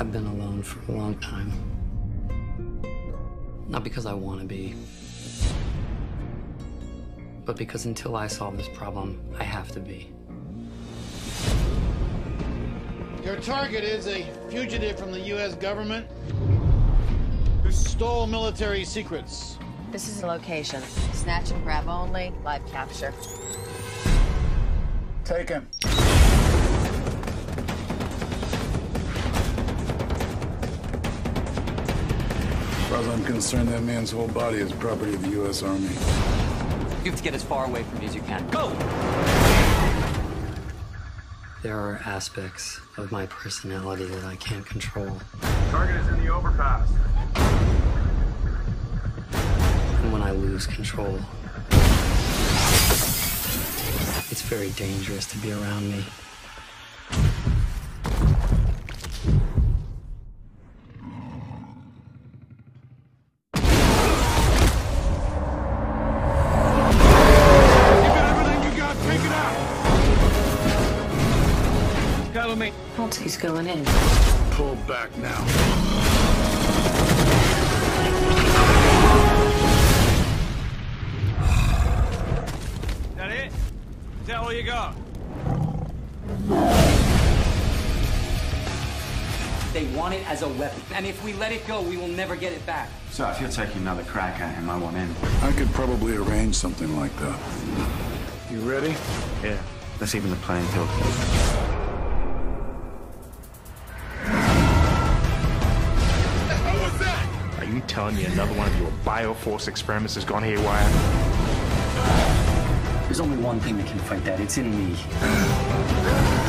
I've been alone for a long time. Not because I want to be, but because until I solve this problem, I have to be. Your target is a fugitive from the U.S. government who stole military secrets. This is the location. Snatch and grab only, live capture. Take As far as I'm concerned, that man's whole body is property of the U.S. Army. You have to get as far away from me as you can. Go! There are aspects of my personality that I can't control. Target is in the overpass. And when I lose control, it's very dangerous to be around me. Cover me. Halsey's going in. Pull back now. Is That it? Is that all you got? They want it as a weapon. And if we let it go, we will never get it back. So if you're taking another crack at him, I want in. I could probably arrange something like that. You ready? Yeah. Let's even the playing field. Telling me another one of your Bioforce experiments has gone haywire? There's only one thing that can fight that. It's in me.